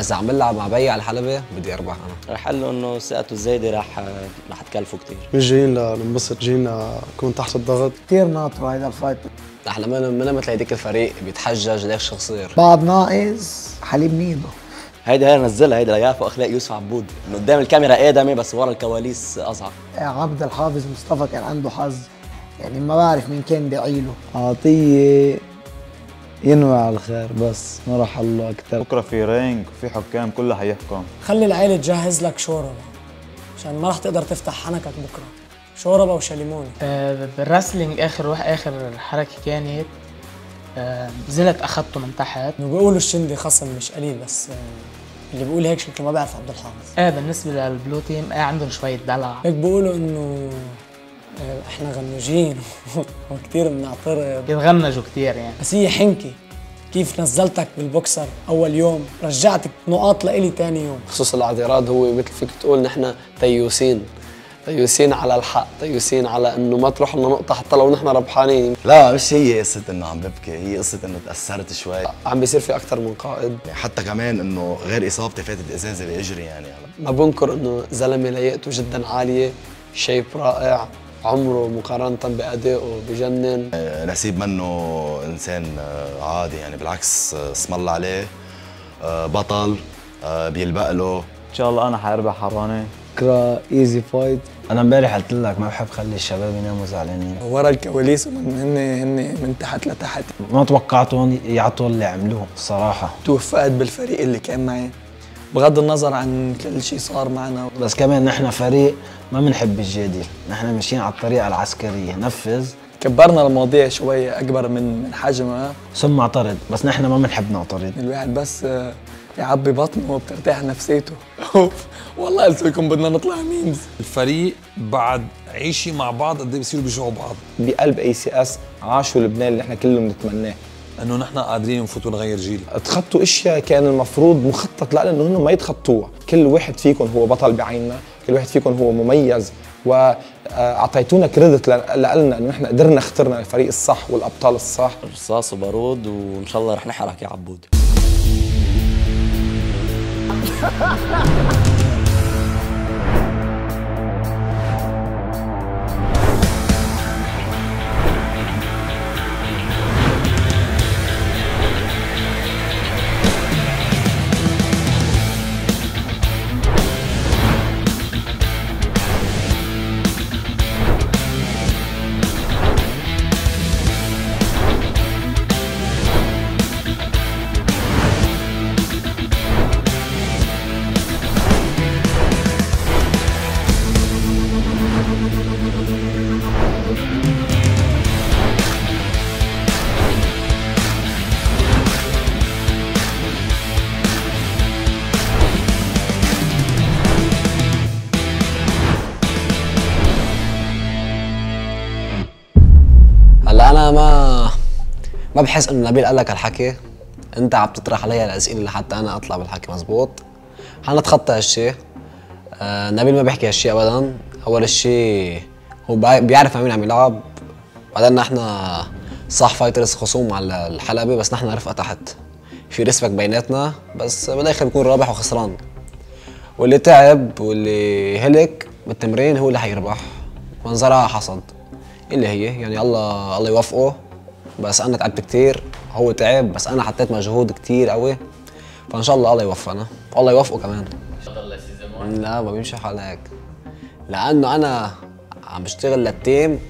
اذا عم بلعب مع بيي على الحلبة؟ بدي أربح أنا. رح له إنه ثقته الزايدة رح رح تكلفه كثير مش جايين لننبسط جايين نكون تحت الضغط. كثير ناطرة هيدا ال fight. نحن من من مثل هيديك الفريق بيتحجج ليش خسر بعد ناقص حليب نيدو. هيدا هي نزلها هيدا ليعرفوا اخلاق يوسف عبود. إنه قدام الكاميرا آدمي بس ورا الكواليس أصعب. عبد الحافظ مصطفى كان عنده حظ. يعني ما بعرف مين كان بيعيله عطية ينوي على الخير بس ما راح الله أكثر بكرة في ring وفي حكام كلها حيحكم. خلي العيلة تجهز لك شوربة عشان ما رح تقدر تفتح حنكك بكرة. شوربة وشليموني آه، بال wrestling آخر واحد آخر حركة كانت آه، نزلت اخذته من تحت. انه بيقولوا الشندي خصم مش قليل بس آه، اللي بيقول هيك شكله ما بيعرف عبد الحافظ. إيه بالنسبة لل blue team إيه عندهم شوية دلع. هيك بيقولوا إنه آه، إحنا غنوجين وكثير بنعترض. يتغنجوا كثير يعني. بس هي حنكي كيف نزلتك بالبوكسر أول يوم؟ رجعتك نقاط لإلي ثاني يوم. خصوص الإعتراض هو مثل فيك تقول نحن تيوسين. تيوسين على الحق تيوسين على إنه ما تروح لنا نقطة حتى لو نحن ربحانين. لا مش هي قصة إنه عم ببكي هي قصة إنه تأثرت شوي. عم بيصير في أكثر من قائد. حتى كمان إنه غير إصابتي فاتت إزازة بإجري يعني. ما بنكر إنه زلمة لياقته جدا عالية shape رائع. عمره مقارنة بأدائه بجنن. آه، نسيب منه إنسان آه، عادي يعني بالعكس آه، اسم الله عليه بطل بيلبق له. إن شاء الله أنا حأربح حراني بكره easy fight أنا إمبارح قلت لك ما بحب خلي الشباب يناموا زعلانين. ورا الكواليس هن هن من تحت لتحت. ما توقعتهم يعطوا اللي عملوه الصراحه توفقت بالفريق اللي كان معي. بغض النظر عن كل شيء صار معنا. بس كمان نحن فريق ما بنحب الجدل نحن ماشيين على الطريقة العسكرية. نفذ. كبرنا المواضيع شوي أكبر من من حجمها. ثم اعترض. بس نحن ما بنحب نعترض. الواحد بس آه، يعبي بطنه وبترتاح نفسيته. والله قلت لكم بدنا نطلع memes الفريق بعد عيشي مع بعض قد إيه بيصيروا بيشوفوا بعض. بقلب ACS عاشوا لبنان اللي إحنا كلنا بنتمناه انه نحن قادرين نفوتوا نغير جيل تخطوا أشياء كان المفروض مخطط لها انه ما يتخطوها. كل واحد فيكم هو بطل بعيننا كل واحد فيكم هو مميز. وأعطيتونا كريدت لنا إنه نحن قدرنا اخترنا الفريق الصح والأبطال الصح. رصاص وبارود وإن شاء الله رح نحرك يا عبود. أنا ما ما بحس إنه نبيل قال لك هالحكي أنت عم تطرح علي الأسئلة لحتى أنا أطلع بالحكي مزبوط. حنتخطى هالشيء آه نبيل ما بيحكي هالشيء ابدا. أول شيء هو بيعرف مع مين عم يلعب. بعدين نحن صح fighters خصوم على الحلبة بس نحن رفقة تحت. في respect بيناتنا بس بالآخر بيكون رابح وخسران. واللي تعب واللي هلك بالتمرين هو اللي حيربح. منظرها حصد اللي هي. يعني الله الله يوفقه. بس أنا تعبت كتير. هو تعب بس أنا حطيت مجهود كتير قوي فإن شاء الله الله يوفقنا. والله يوفقه كمان. لا ما بيمشي حال هيك لأنه أنا عم بشتغل لل team.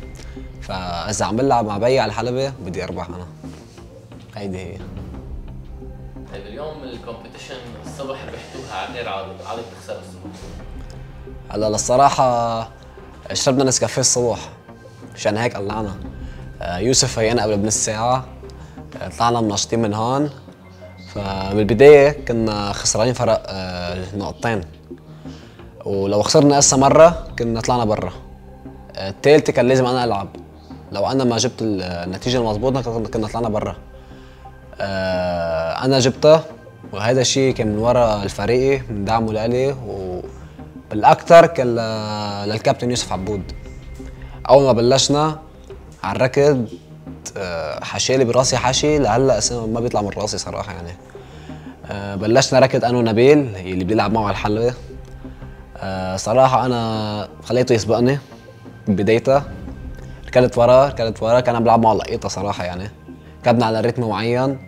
فإذا عم بلعب مع بيي على الحلبة بدي أربح أنا. هيدي هي. طيب اليوم ال competition الصبح ربحتوها على غير عادة. عادة بتخسر الصبح. هلا للصراحة شربنا نسكافيه الصبح. عشان هيك قلعنا. آه، يوسف هينا قبل بنص ساعة. آه، طلعنا مناشطين من هون. فبالبداية كنا خسرانين فرق آه، نقطتين. ولو خسرنا هسه مرة كنا طلعنا برا. التالتة كان لازم أنا ألعب. لو أنا ما جبت ال- النتيجة المضبوطة كنا- طلعنا برا. أنا جبتها وهذا الشيء كان من ورا الفريق من دعمه لإلي. وبالأكثر كان للكابتن يوسف عبود. أول ما بلشنا على الركض آه، حشالي براسي حشي لهلأ ما بيطلع من راسي صراحة يعني. آه، بلشنا ركض أنا ونبيل اللي بيلعب معه على الحلبة. آه، صراحة أنا خليته يسبقني بدايتها ركضت وراه ركضت وراه كان عم بلعب معه لقيطة صراحة يعني. ركضنا على رتم معين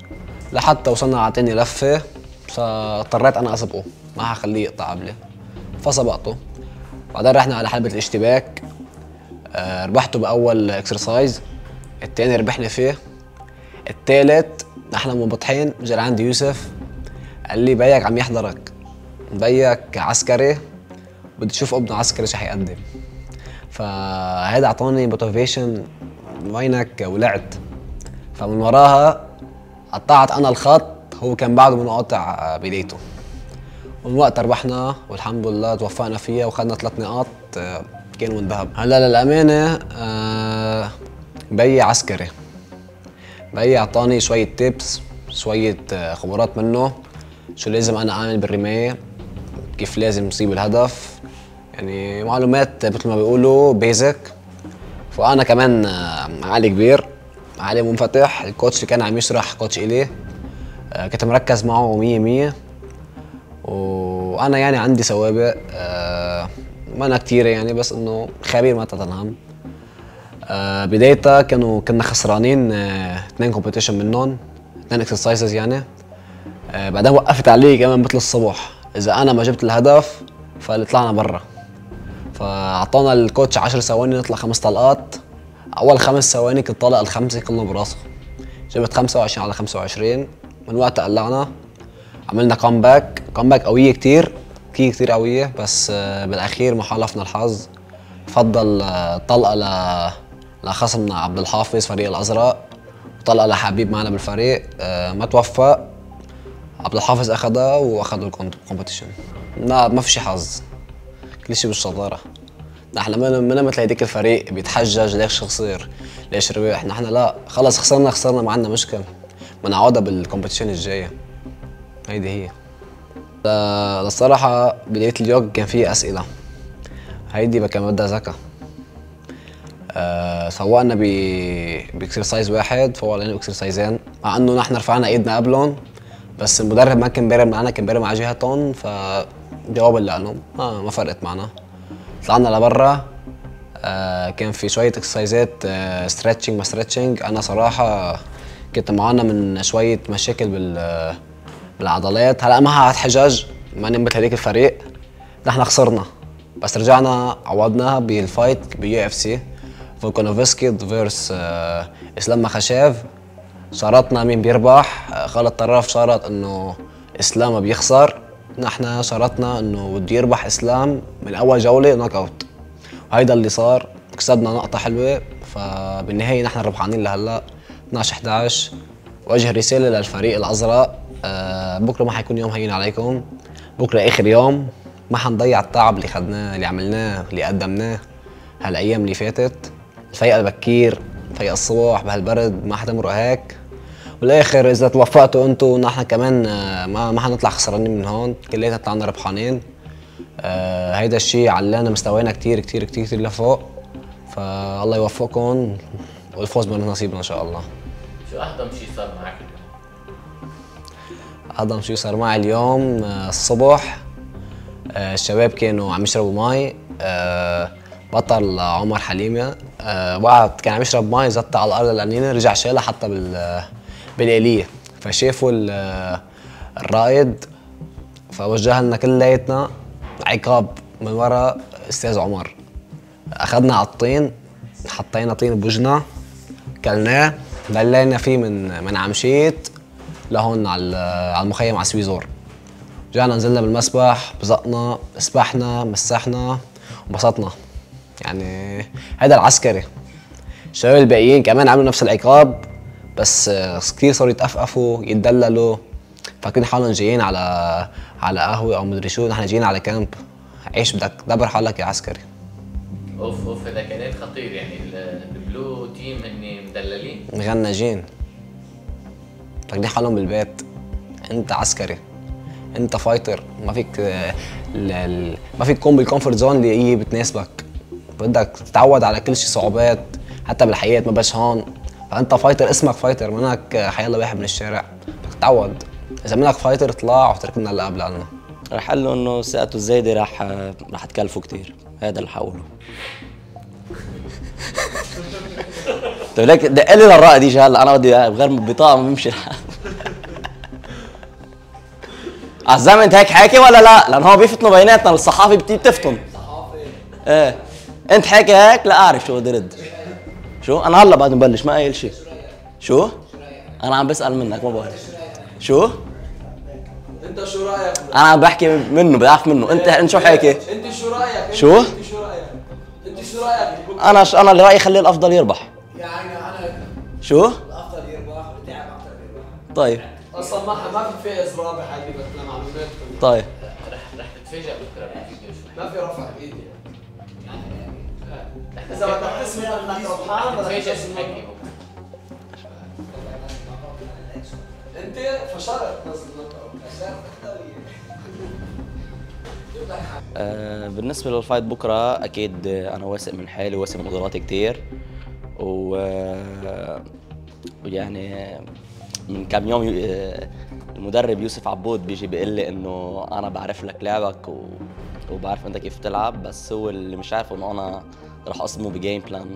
لحتى وصلنا على تاني لفة فاضطريت أنا أسبقه. ما حخليه يقطع قبلي. فسبقته. بعدين رحنا على حلبة الاشتباك. ربحته بأول exercise التاني ربحني فيه. التالت نحن منبطحين اجى عندي يوسف قال لي بيك عم يحضرك. بيك عسكري بدي أشوف ابنه عسكري شو حيقدم. فهيدا أعطاني motivation وينك ولعت. فمن وراها قطعت أنا الخط هو كان بعده من قاطع بدايته ومن وقتها ربحنا والحمد لله توفقنا فيها واخذنا ثلاث نقاط آه، كانوا من ذهب. هلا للأمانة آه، بي عسكري. بي اعطاني شوية tips شوية آه، خبرات منه. شو لازم أنا أعمل بالرماية؟ كيف لازم أصيب الهدف؟ يعني معلومات مثل ما بيقولوا basic وأنا كمان آه، عقلي كبير عقلي منفتح. ال coach اللي كان عم يشرح coach إلي آه، كنت مركز معه مية مية. وأنا يعني عندي سوابق ما كتيرة يعني بس إنه خبير ما تتنهم آه، بدايتها كانوا كنا خسرانين آه، اثنين competition منهم اثنين exercises يعني. آه، بعدين وقفت علي كمان مثل الصبح. إذا أنا ما جبت الهدف فطلعنا برا. فاعطانا ال coach 10 ثواني نطلع خمس طلقات. أول خمس ثواني كنت طالق الخمسة كلهم براسه جبت 25 على 25 من وقتها قلعنا عملنا comeback comeback قوية كتير. كتير كتير قويه بس آه، بالأخير ما حالفنا الحظ. فضل آه، طلقة لخصمنا عبد الحافظ فريق الأزرق وطلقة لحبيب معنا بالفريق آه، ما توفق عبد الحافظ اخذها واخذوا ال competition لا ما في شي حظ. كل شيء بالشطارة. نحن من من مثل هديك الفريق بيتحجج ليش خسر ليش ربح نحن لا. خلص خسرنا خسرنا ما عندنا مشكل بنعوضها بال competition الجاية. هيدي هي. للصراحة بداية اليوم كان في أسئلة. هيدي بقى بدها ذكاء. آه سوقنا ب exercise واحد فوق علينا exercise ين. مع إنه نحن رفعنا إيدنا قبلهم بس المدرب ما كان بارم معنا كان بارم على جهتهم فجواب اللي قالهم. ما ما فرقت معنا. طلعنا لبرا. آه كان في شوية exercise ات آه stretching ما stretching أنا صراحة كنت معانا من شوية مشاكل بال بالعضلات. هلا ما هتحجج ماني مثل هذيك الفريق. نحن خسرنا بس رجعنا عوضناها بال fight ب UFC. فولكانوفسكي versus آه إسلام ماخاتشيف شرطنا مين بيربح؟ آه خالد طراف شرط إنه إسلام بيخسر. نحن شرطنا إنه بده يربح إسلام من أول جولة knockout وهيدا اللي صار. كسبنا نقطة حلوة فبالنهاية نحن ربحانين لهلأ. 12 11 وجه رسالة للفريق الأزرق. آه بكرة ما حيكون يوم هين عليكم. بكرة آخر يوم. ما حنضيع التعب اللي خدناه اللي عملناه اللي قدمناه. هالأيام اللي فاتت. الفيقه بكير فيقه الصبح بهالبرد ما حتمروا هيك. بالاخر إذا توفقتوا أنتوا نحن كمان آه، ما ما حنطلع خسرانين من هون. كلياتنا طلعنا ربحانين. آه هيدا الشيء علانا مستوانا كتير كتير كتير كتير لفوق. فالله يوفقكم والفوز من نصيبنا إن شاء الله. شو اهضم شيء صار معك؟ أعظم شيء صار معي اليوم آه، الصبح آه، الشباب كانوا عم يشربوا مي آه، بطل عمر حليمة وقعد كان عم يشرب مي زت على الأرض القنينة رجع شالها حتى بال بالآلية. فشافوا ال- الرائد فوجه لنا كلياتنا عقاب من ورا أستاذ عمر. أخذنا على الطين حطينا طين بوجنا كلناه دلينا فيه من من عمشيت لهون على على المخيم على سويزور رجعنا نزلنا بالمسبح بزقنا سبحنا مسحنا وانبسطنا. يعني هذا العسكري. الشباب الباقيين كمان عملوا نفس العقاب بس آه، كثير صاروا يتأفأفوا يتدللوا. فاكرين حالهم جايين على على قهوة أو مدري شو نحن جايين على كامب. عيش بدك دبر حالك يا عسكري. أوف أوف هذا كانت خطير. يعني ال- ال blue team هن مدللين. مغنجين. فاكرين حالهم بالبيت. انت عسكري انت fighter. ما فيك ال- ما فيك تكون بال comfort zone اللي هي بتناسبك. بدك تتعود على كل شيء صعوبات حتى بالحياة ما بس هون. فانت fighter اسمك fighter. منك حيلا واحد من الشارع. بدك تتعود. إذا منك fighter اطلع واترك لنا اللي قبل رح أقول له إنه ثقته الزايدة رح رح تكلفه كثير هذا اللي حقوله. طيب ليك دق لي للرأي دي هلا. أنا بدي بغير بطاقه ما بيمشي. الحال عزام انت هيك حاكي ولا لا؟ لأن هو بيفتنوا بيناتنا الصحافي بتيجي بتفتن إيه انت حاكي هيك لا أعرف شو بدي رد شو أنا هلأ بعد مبلش ما قايل شيء شو؟ أنا عم بسأل منك ما بعرف شو؟ أنت شو رأيك؟ أنا عم بحكي منه بعرف منه انت أنت شو حاكي؟ أنت شو رأيك؟ شو؟ أنت شو رأيك؟ أنت شو رأيك؟ أنا ش... أنا اللي رأيي خلي الأفضل يربح يعني أنا شو؟ الأفضل يربح والتعب أكثر يربح طيب أصلا ما ما في فائز رابح هذه بس لمعلوماتكم طيب. رح رح تتفاجئ بكره ما في رفع ايدي إذا بدك تسمع انك ربحان بدك تتفاجئ أنت فشلت بس آه بالنسبة للفايت بكرة أكيد أنا واثق من حالي واثق من قدراتي كتير. و آه، ويعني من كم يوم آه، المدرب يوسف عبود بيجي بيقول لي إنه أنا بعرف لك لعبك و... وبعرف أنت كيف تلعب بس هو اللي مش عارفه إنه أنا راح أصدمه ب game plan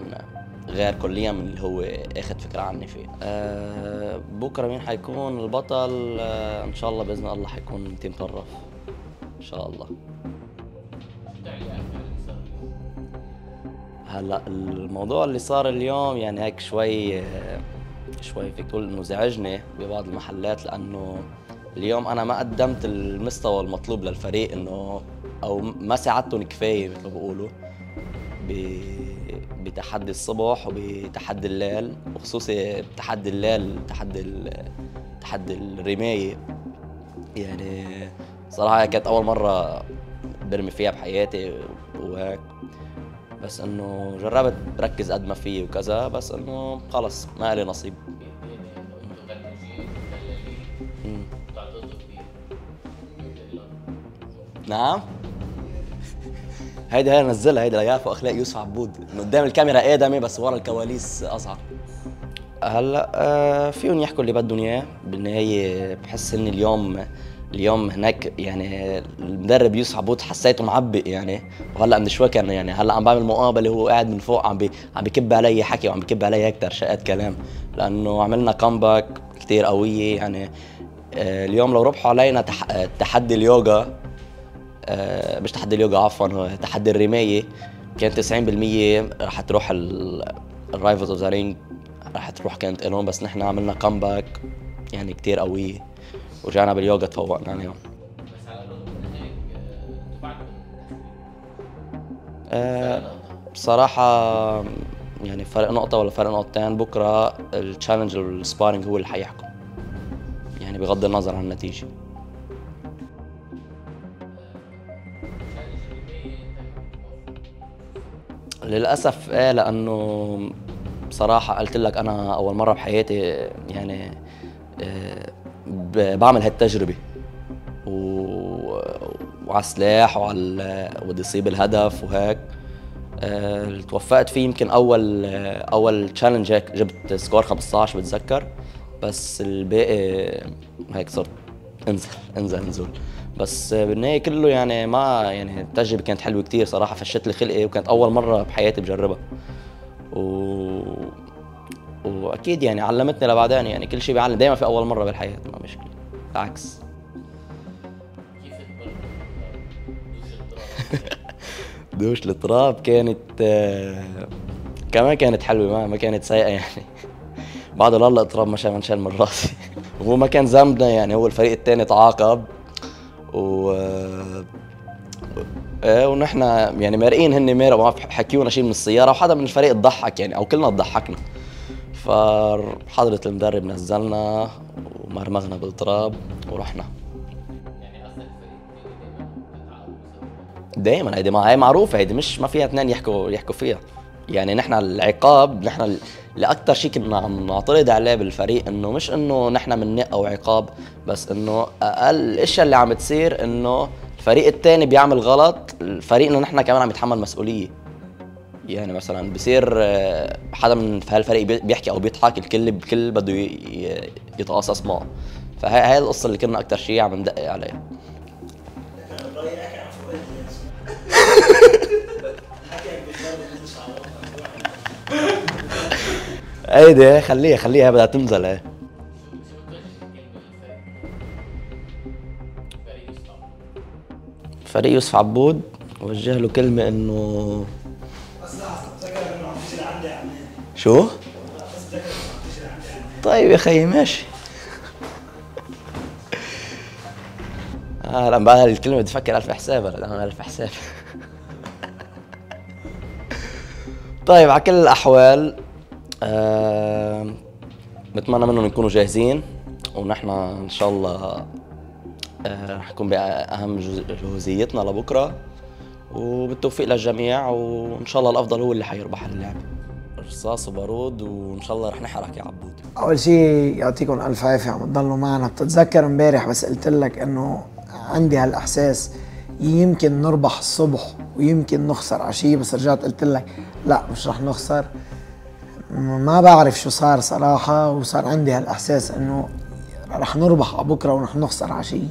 غير كليا من اللي هو أخذ فكرة عني فيه. أه بكرة مين حيكون البطل؟ أه إن شاء الله بإذن الله حيكون team طرف. إن شاء الله. هلأ الموضوع اللي صار اليوم يعني هيك شوي شوي فيك تقول إنه زعجني ببعض المحلات لأنه اليوم أنا ما قدمت المستوى المطلوب للفريق إنه أو ما ساعدتهم كفاية مثل ما بيقولوا ب- بتحدي الصبح وبتحدي الليل وخصوصي بتحدي الليل تحدي تحدي الرماية. يعني صراحة كانت أول مرة برمي فيها بحياتي وهيك. بس إنه جربت بركز قد ما فيي وكذا بس إنه خلص ما لي نصيب. نعم؟ هيدي هي نزلها هيدي ليافا اخلاق يوسف عبود. من قدام الكاميرا ادمي بس ورا الكواليس اصعب هلأ آه فيهم يحكوا اللي بدهم إياه. بالنهاية بحس إني اليوم اليوم هناك يعني المدرب يوسف عبود حسيته معبق يعني. وهلا من شوي كان يعني هلا عم بعمل مقابلة وهو قاعد من فوق عم بي عم بكب علي حكي وعم بكب علي هيك ترشقات كلام. لأنه عملنا كامباك كثير قوية يعني. آه اليوم لو ربحوا علينا تح... تحدي اليوغا آه، مش تحدي اليوغا عفوا تحدي الرماية. كان 90% رح تروح ال Rivals of the Ring رح تروح كانت لهم بس نحن عملنا comeback يعني كتير قوية. ورجعنا باليوغا تفوقنا آه، بصراحة يعني فرق نقطة ولا فرق نقطتين بكرة ال challenge وال sparring هو اللي حيحكم. يعني بغض النظر عن النتيجة. للأسف إيه لأنه بصراحة قلت لك أنا أول مرة بحياتي يعني ب- بعمل هالتجربة. و... وعلى السلاح وعلى بدي اصيب الهدف وهيك. اللي توفقت فيه يمكن أول أول challenge هيك جبت score 15 بتذكر. بس الباقي هيك صرت انزل انزل انزل. بس بالنهاية كله يعني ما يعني التجربة كانت حلوة كتير صراحة فشت لي خلقي وكانت أول مرة بحياتي بجربها. و... وأكيد يعني علمتني لبعدين يعني كل شيء بيعلم. دائما في أول مرة بالحياة ما مشكلة. بالعكس دوش التراب كانت آه، كمان كانت حلوة ما, ما كانت سيئة يعني. بعد هلا التراب ما شال منشال من راسي. وهو ما كان ذنبنا يعني هو الفريق الثاني تعاقب. و إيه ونحن يعني مارقين هن مارق حكيونا شيء من السيارة وحدا من الفريق تضحك يعني أو كلنا تضحكنا فحضرة المدرب نزلنا ومرمغنا بالتراب ورحنا. دائما هيدي هي معروفة هيدي مش ما فيها اثنين يحكوا يحكوا فيها. يعني نحن العقاب نحن لاكثر شيء كنا عم نعترض عليه بالفريق إنه مش إنه نحن بننق أو عقاب بس إنه أقل الاشياء اللي عم تصير إنه الفريق الثاني بيعمل غلط فريقنا نحن كمان عم يتحمل مسؤولية. يعني مثلا بصير آه، حدا من هالفريق بي- بيحكي أو بيضحك الكل الكل بده يتقاصص معه فهي هاي القصة اللي كنا أكثر شيء عم ندقق عليها. هيدي خليها خليها بدها تنزل إيه فريق يوسف عبود وجه له كلمة إنه شو؟ طيب يا خيي ماشي. آه لما بعد الكلمة بدي أفكر ألف حساب أنا ألف حساب. طيب على كل الأحوال آه بتمنى منهم يكونوا جاهزين ونحن إن شاء الله آه رح نكون بأهم جهوزيتنا لبكرة. وبالتوفيق للجميع وإن شاء الله الأفضل هو اللي حيربح اللعبة. رصاص وبارود وإن شاء الله رح نحرك يا عبود. أول شيء يعطيكم ألف عافية عم تضلوا معنا. بتتذكر امبارح بس قلت لك إنه عندي هالإحساس يمكن نربح الصبح ويمكن نخسر عشية بس رجعت قلت لك لا مش رح نخسر. ما بعرف شو صار صراحة وصار عندي هالإحساس إنه رح نربح على بكرة ورح نخسر عشية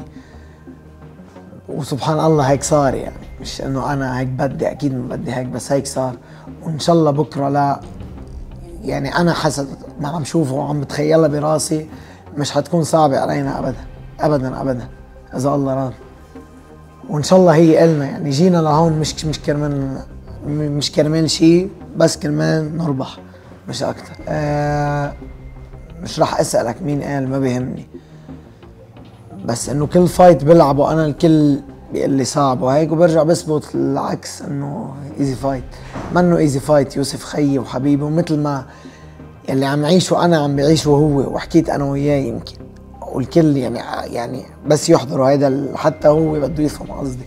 وسبحان الله هيك صار يعني مش إنه أنا هيك بدي أكيد ما بدي هيك بس هيك صار. وإن شاء الله بكرة لا يعني أنا حسب ما عم شوفه وعم بتخيلها براسي مش حتكون صعبة علينا ابدا ابدا ابدا إذا الله راد وإن شاء الله هي إلنا يعني جينا لهون مش مش كرمال مش كرمال شيء بس كرمال نربح مش أكثر آه مش راح أسألك مين قال ما بيهمني بس إنه كل fight بلعبه أنا الكل بيقول لي صعب وهيك وبرجع بثبت العكس إنه easy fight منه easy fight يوسف خيي وحبيبي ومثل ما اللي عم عيشه أنا عم بعيشه هو وحكيت أنا وياه يمكن والكل يعني يعني بس يحضروا هيدا حتى هو بده يفهم قصدي.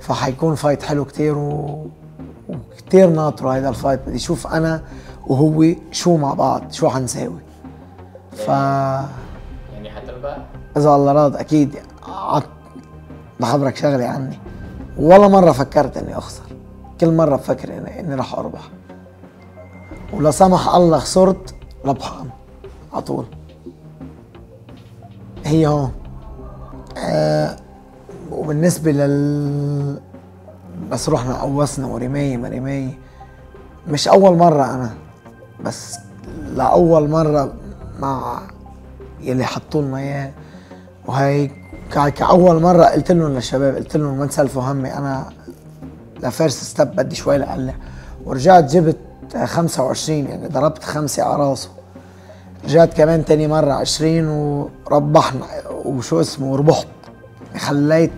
فحيكون fight حلو كتير و... وكتير ناطرة هيدا ال fight بدي أشوف أنا وهو شو مع بعض شو حنساوي ف يعني حتربح إذا الله راد أكيد. بخبرك شغله عني. ولا مرة فكرت إني أخسر. كل مرة بفكر اني, إني رح أربح. ولا سمح الله خسرت ربحان على طول. هي هون. آه وبالنسبة لل بس رحنا قوسنا ورماية ما رماية مش أول مرة أنا. بس لأول مرة مع يلي حطوا لنا إياه. وهيك كا- كأول مرة قلت لهم للشباب قلت لهم ما تسلفوا همي أنا لفيرست ستيب بدي شوي لأقلع ورجعت جبت 25 يعني ضربت خمسة على راسه. رجعت كمان تاني مرة 20 وربحنا. وشو اسمه؟ وربحت. خليت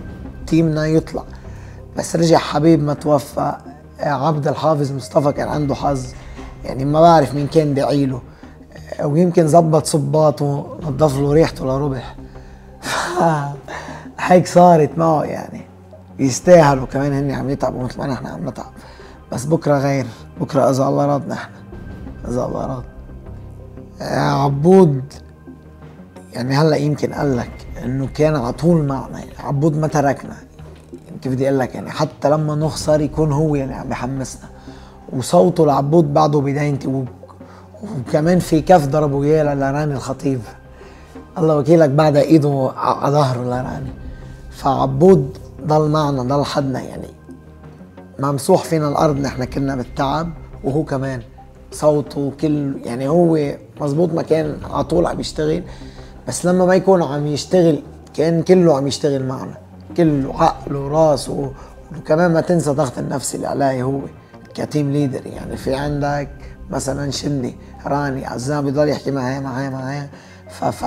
تيمنا يطلع. بس رجع حبيب ما توفى. عبد الحافظ مصطفى كان عنده حظ. يعني ما بعرف مين كان داعيله ويمكن زبط صباطه نظف له ريحته لربح. هيك صارت معه يعني. يستاهلوا كمان هن عم يتعبوا مثل ما نحن عم نتعب. بس بكرة غير. بكرة إذا الله راد نحن. إذا الله راد آه، عبود. يعني هلأ يمكن قال لك إنه كان على طول معنا. يعني عبود ما تركنا. كيف بدي أقول لك يعني حتى لما نخسر يكون هو اللي عم بحمسنا وصوته لعبود بعده بداينتي و... وكمان في كف ضربوا اياه لراني الخطيب. الله وكيلك بعد إيده على ظهره لراني فعبود ضل معنا ضل حدنا يعني. ممسوح فينا الأرض نحن كنا بالتعب وهو كمان. صوته كل يعني هو مزبوط ما كان على طول عم يشتغل. بس لما ما يكون عم يشتغل كان كله عم يشتغل معنا. كله عقله وراسه وكمان ما تنسى ضغط النفسي اللي عليه هو. كتيم ليدر يعني. في عندك مثلا شلي راني عزام بيضل يحكي معي معي معي ف ف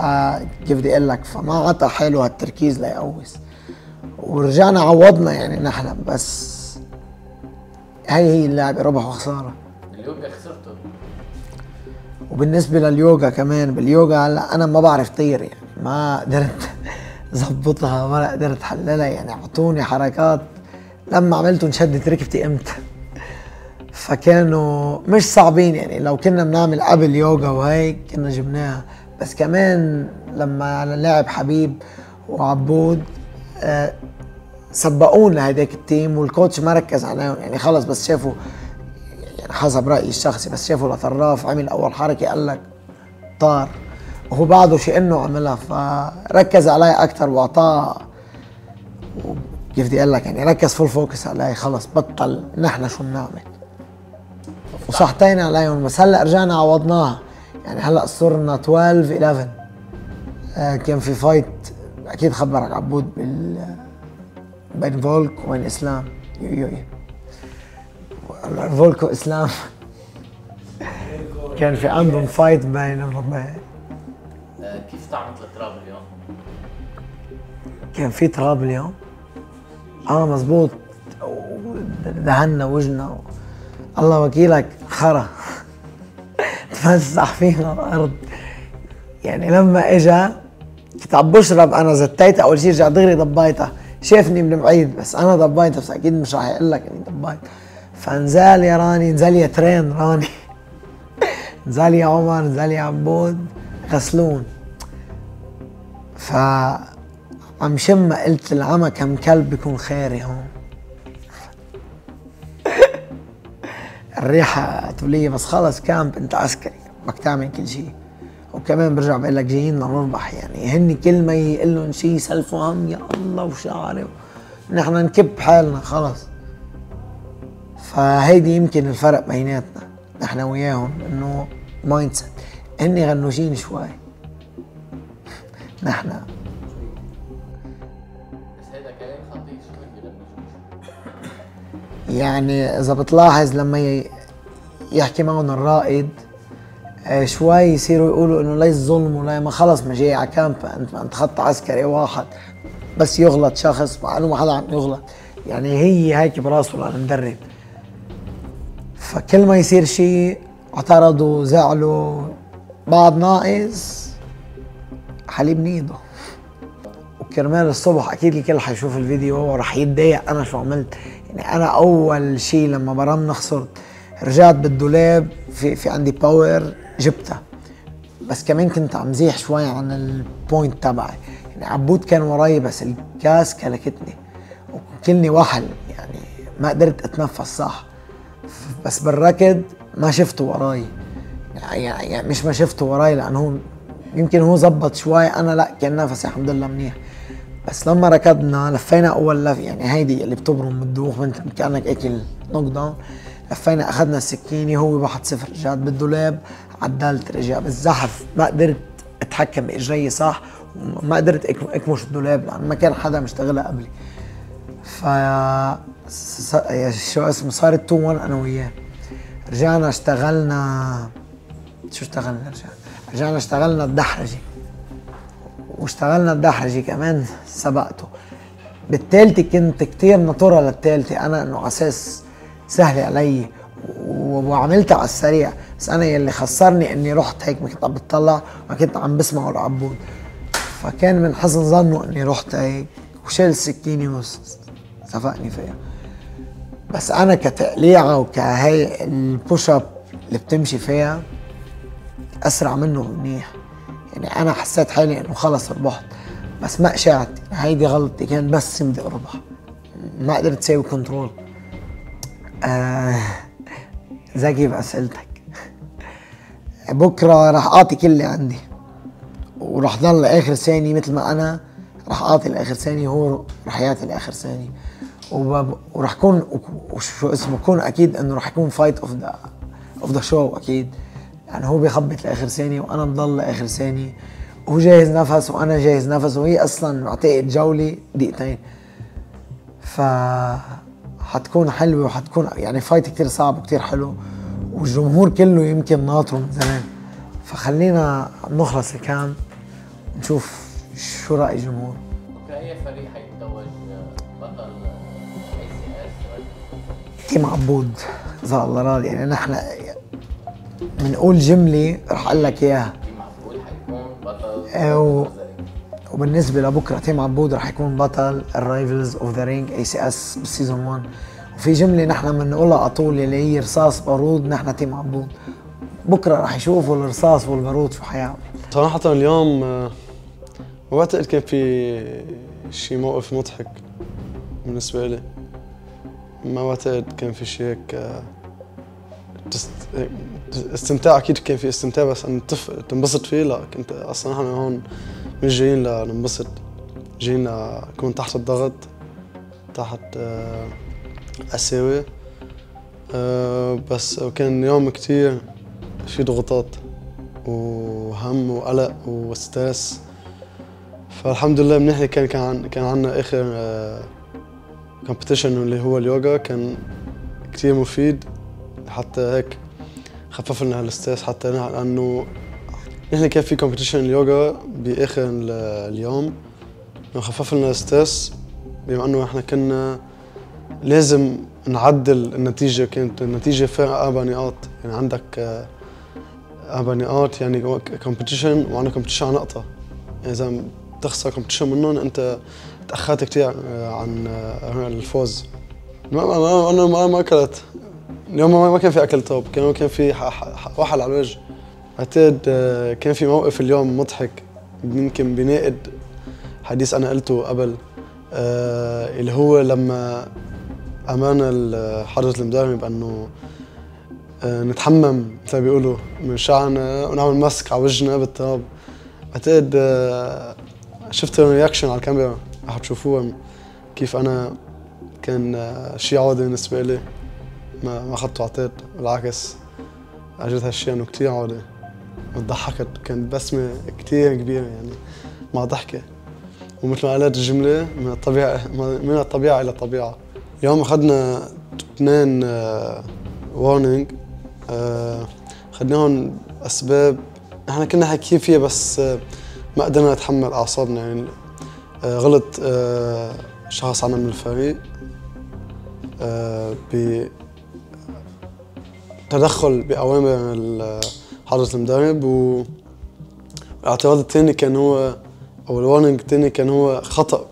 كيف بدي أقول لك فما عطى حاله هالتركيز ليقوس ورجعنا عوضنا يعني نحن بس هي هي اللعبه ربح وخساره اليوجا خسرته. وبالنسبة لليوغا كمان باليوغا هلأ أنا ما بعرف طير يعني ما قدرت ظبطها ولا قدرت حللها يعني أعطوني حركات. لما عملته انشدت ركبتي قمت. فكانوا مش صعبين يعني لو كنا بنعمل قبل يوغا وهيك كنا جبناها. بس كمان لما لعب حبيب وعبود آه سبقونا هيداك التيم والكوتش ما ركز عليهم. يعني خلص بس شافوا يعني حسب رأيي الشخصي بس شافوا لطراف عمل أول حركة قال لك طار. وهو بعده شيء إنه عملها فركز علي أكثر واعطاه كيف بدي أقول لك يعني ركز full focus علي خلص بطل نحن شو بنعمل؟ وصحتين عليهم بس هلأ رجعنا عوضناها. يعني هلأ صرنا 12 11 آه كان في fight أكيد خبرك عبود بال بين فولك وبين إسلام. يو يو يو. فولك وإسلام. كان في عندهم fight بين كيف طعمت التراب اليوم؟ كان في تراب اليوم. آه مزبوط. دهنا وجهنا و... الله وكيلك خرا. تفسح فينا الأرض. يعني لما إجا كنت عم بشرب أنا زتيتها أول شيء رجع دغري ضبيتها شافني من بعيد بس أنا ضبيتها بس أكيد مش راح يقول لك إني ضبيت فنزال يا راني نزل يا ترين راني. نزل يا عمر نزل يا عبود غسلون. ف عم شم قلت العمى كم كلب بيكون خيري هون. الريحة تولية بس خلص كامب انت عسكري بدك تعمل كل شيء وكمان برجع بقول لك جايين لنربح يعني. هن كل ما يقول لهم شيء يسلفوا هم يا الله وشعري. نحن نكب حالنا خلص. فهيدي يمكن الفرق بيناتنا نحن وياهم إنه مايند سيت هن غنوشين شوي. نحن يعني إذا بتلاحظ لما يحكي معهم الرائد آه، شوي يصيروا يقولوا إنه ليش ظلم ولا ما خلص ما جاي على كامب انت خط عسكري واحد بس يغلط شخص مع انه ما حدا عم يغلط. يعني هي هيك براسه للمدرب فكل ما يصير شيء اعترضوا زعلوا بعض ناقص حليب نيده وكرمال الصبح أكيد الكل حيشوف الفيديو ورح يتضايق أنا شو عملت. يعني أنا أول شيء لما برمنا خسرت. رجعت بالدولاب في في عندي باور جبتها. بس كمان كنت عم زيح شوي عن البوينت تبعي. يعني عبود كان وراي بس الكاس كلكتني. وكلني وحل. يعني ما قدرت أتنفس صح. بس بالركض ما شفته وراي. يعني, يعني مش ما شفته وراي لأنه هو يمكن هو زبط شوي. أنا لا كان نفسي الحمد لله منيح. بس لما ركضنا لفينا أول لف يعني هيدي اللي بتبرم بتدوخ وانت كانك اكل نوك داون لفينا أخذنا السكينة هو واحد صفر رجعت بالدولاب عدلت رجع بالزحف. ما قدرت أتحكم بإجري صح وما قدرت أكمش الدولاب لأن ما كان حدا مشتغلها قبلي. ف شو اسمه صارت 2 1 أنا وياه. رجعنا اشتغلنا شو اشتغلنا؟ رجعنا رجعنا اشتغلنا الدحرجي واشتغلنا الدحرجي كمان سبقته. بالتالتة كنت كتير ناطرة للتالتة أنا إنه أساس سهلة علي و- وعملتها على السريع. بس أنا يلي خسرني إني رحت هيك ما كنت عم بتطلع ما كنت عم بسمعه العبود فكان من حسن ظنه إني رحت هيك وشال السكينة وسفقني فيها. بس أنا كتقليعة وكهي البوش اب اللي بتمشي فيها أسرع منه منيح. يعني أنا حسيت حالي إنه خلص ربحت بس ما اشعت هيدي غلطتي كان بس بدي اربح ما قدرت ساوي control آه ذكي باسئلتك بكرة راح أعطي كل اللي عندي. وراح ضل اخر ثانية مثل ما أنا راح أعطي لآخر ثانية هو راح يعطي لآخر ثانية. وراح كون وشو اسمه كون أكيد إنه راح يكون fight of the of the show أكيد. يعني هو بيخبط لآخر ثانية وأنا بضل لآخر ثانية. وهو جاهز نفس وأنا جاهز نفس وهي أصلا بعتقد جولة دقيقتين. ف حتكون حلوة وحتكون يعني fight كتير صعب وكتير حلو والجمهور كله يمكن ناطره من زمان. فخلينا نخلص ال camp نشوف شو رأي الجمهور. okay أي فريق حيتوج بطل ACS team عبود إذا الله راضي. يعني نحن بنقول جملة رح أقول لك إياها. و... وبالنسبة لبكرة team عبود رح يكون بطل ال Rivals of the Ring ACS بال season 1 وفي جملة نحن بنقولها على طول اللي هي رصاص بارود نحن team عبود. بكرة رح يشوفوا الرصاص والبارود شو حيعمل صراحة اليوم آه، ما بعتقد كان في شي موقف مضحك بالنسبة لي. ما بعتقد كان في شي هيك آه،. استمتاع أكيد كان في استمتاع بس ان تف... تنبسط فيه لا كنت أصلا نحن هون مش جايين لننبسط جايين نكون تحت الضغط تحت آه، قساوة آه، بس كان يوم كتير في ضغوطات وهم وقلق و stress. فالحمد لله منيح كان كان كان عندنا آخر competition اللي هو اليوغا كان كتير مفيد. حتى هيك خفف لنا هال stress حتى نح- لأنه نحن كان في competition اليوغا بآخر ال- اليوم. خفف لنا ال stress بما إنه إحنا كنا لازم نعدل النتيجة كانت النتيجة فيها أربع نقاط. يعني عندك آه، أربع نقاط يعني competition وعندك competition على نقطة. يعني إذا تخسر competition منهم أنت تأخرت كتير آه، عن آه، الفوز. ما ما أكلت. اليوم ما كان في أكل توب كان كان في وحل على الوجه. بعتقد آه، كان في موقف اليوم مضحك يمكن بيناقض حديث أنا قلته قبل آه، اللي هو لما امانه حضرة المدرب إنه آه، نتحمم مثل ما بيقولوا من شعرنا ونعمل ماسك على وجهنا بالتراب بعتقد آه، شفت الرياكشن على الكاميرا رح تشوفوها كيف أنا كان شيء عادي بالنسبة لي. ما ما اخذته عطيت بالعكس اجت هالشيء إنه كثير عادي وضحكت كانت بسمة كثير كبيرة يعني مع ضحكة. ومثل ما قالت الجملة من الطبيعة من الطبيعة إلى الطبيعة. اليوم أخذنا اثنين وارنينج اخذناهم أسباب. إحنا كنا حاكيين فيها بس آه، ما قدرنا نتحمل أعصابنا. يعني آه، غلط آه، شخص عنا من الفريق بتدخل بأوامر ال- حضرة المدرب و الاعتراض الثاني كان هو أو ال warning الثاني كان هو خطأ.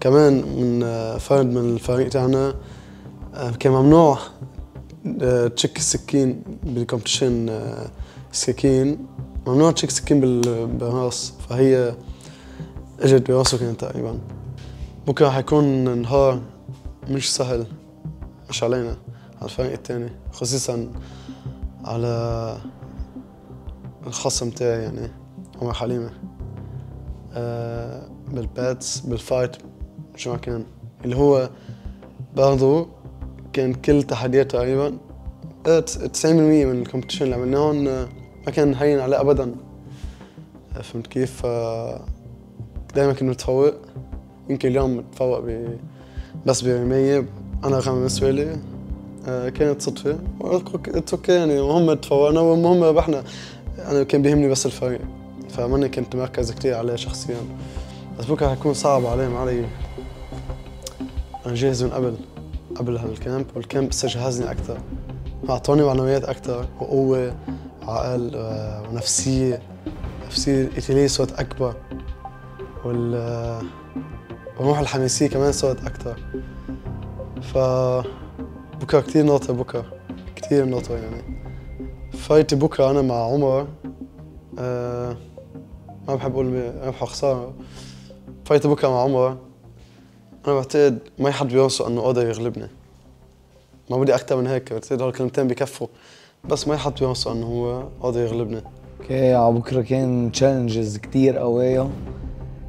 كمان من آه، فرد من الفريق تاعنا آه، كان ممنوع آه، تشك السكين بال competition آه، سكين. ممنوع تشك سكين بال- بالراس. فهي إجت براسه كانت تقريبا. بكرة حيكون نهار مش سهل مش علينا. الفريق الثاني خصيصا على الخصم تاعي يعني عمر حليمة. آه، بالباتس بال fight شو ما كان اللي هو برضه كان كل تحديات تقريبا آه، تس- 90% من ال competition اللي عملناهم ما كان هين عليه ابدا. فهمت كيف؟ دائما كنا نتفوق يمكن اليوم نتفوق بس برمية أنا كان بالنسبة لي كانت صدفة. أوكي يعني المهم تفوقنا والمهم ربحنا أنا كان بيهمني بس الفريق. فماني كنت مركز كتير عليه شخصيا. بس بكره حيكون صعب عليه ما علي أنا جاهز من قبل قبل هال camp. وال camp بس جهزني أكثر أعطوني معنويات أكثر وقوة عقل آه، ونفسية. نفسية اتليه صوت أكبر. وال آه، والروح الحماسية كمان صوت أكثر ف بكرة كثير ناطر بكرة. كثير ناطر يعني. فايتي بكرة أنا مع عمر. آه ما بحب أقول ربح وخساره فايتي بكرة مع عمر. أنا بعتقد ما حد بيوصل إنه قادر يغلبني. ما بدي أكثر من هيك. بعتقد هول الكلمتين بكفوا. بس ما حد بيوصل إنه هو قادر يغلبني. أوكي على بكرة كان challenges كتير قوية.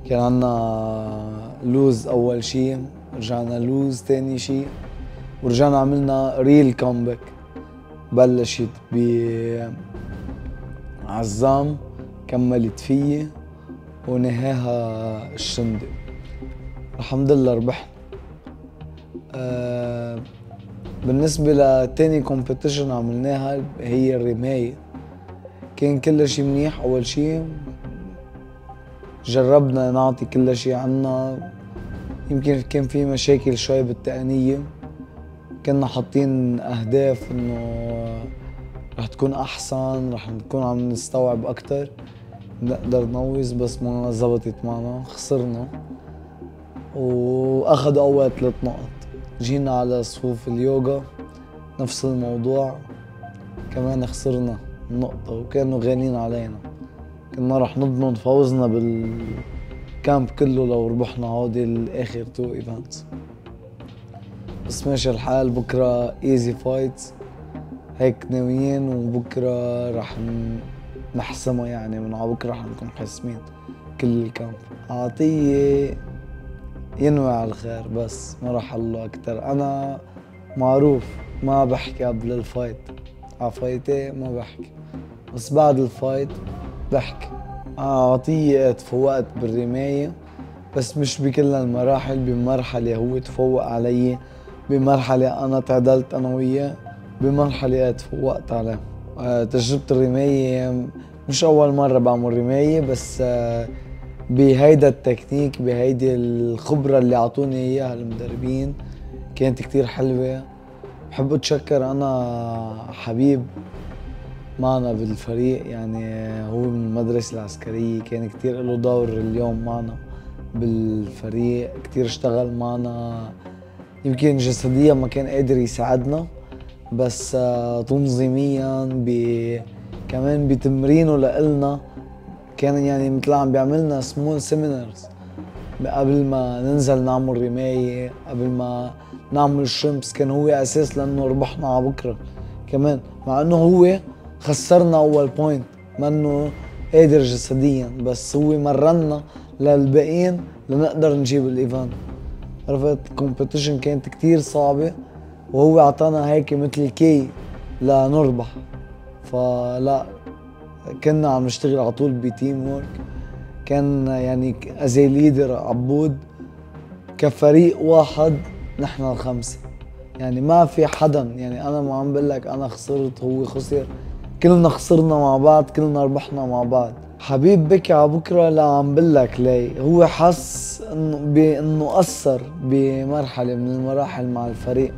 كان عنا lose أول شي رجعنا lose تاني شي ورجعنا عملنا real comeback بلشت ب عزام كملت فيي ونهاها الشندي الحمد لله ربحنا. آه بالنسبة لتاني كومبيتيشن عملناها هي الرماية. كان كل شي منيح. أول شي جربنا نعطي كل شي عنا. يمكن كان في مشاكل شوي بالتقنية. كنا حاطين أهداف إنه رح تكون أحسن رح نكون عم نستوعب أكتر. نقدر نوز بس ما زبطت معنا خسرنا. وأخذوا أول ثلاث نقط. جينا على صفوف اليوغا نفس الموضوع. كمان خسرنا نقطة وكانوا غالين علينا. كنا رح نضمن فوزنا بال camp كله لو ربحنا هودي الآخر two events بس ماشي الحال بكرة easy fights هيك ناويين وبكرة رح ن- نحسمها يعني من بكرة رح نكون حاسمين كل ال camp. عطية ينوي على الخير بس ما راح الله أكثر أنا معروف ما بحكي قبل ال fight على fight ي ما بحكي. بس بعد ال fight بحكي. عطية تفوقت بالرماية بس مش بكل المراحل بمرحلة هو تفوق علي. بمرحلة أنا تعدلت أنا وياه بمرحلة تفوقت عليه آه، تجربة الرماية مش أول مرة بعمل رماية بس آه، بهيدا التكنيك بهيدي الخبرة اللي أعطوني إياها المدربين كانت كتير حلوة. بحب أتشكر أنا حبيب معنا بالفريق يعني هو من المدرسة العسكرية كان كتير له دور اليوم معنا بالفريق كتير اشتغل معنا. يمكن جسديا ما كان قادر يساعدنا بس آه، تنظيميا ب كمان بتمرينه لإلنا كان يعني مثل عم بيعملنا small seminars قبل ما ننزل نعمل رماية قبل ما نعمل شرمبس كان هو أساس لأنه ربحنا على بكرة. كمان مع إنه هو خسرنا أول point ما إنه قادر جسديا بس هو مرنا للباقيين لنقدر نجيب ال event. عرفت؟ ال competition كانت كتير صعبة وهو أعطانا هيك مثل key لنربح. فلا كنا عم نشتغل على طول ب teamwork كان يعني زي leader عبود كفريق واحد نحن الخمسة. يعني ما في حدا يعني أنا ما عم بقول لك أنا خسرت هو خسر. كلنا خسرنا مع بعض كلنا ربحنا مع بعض. حبيب بكي على بكرة لا عم بقول لك ليه هو حس انه بانه قصر بمرحلة من المراحل مع الفريق.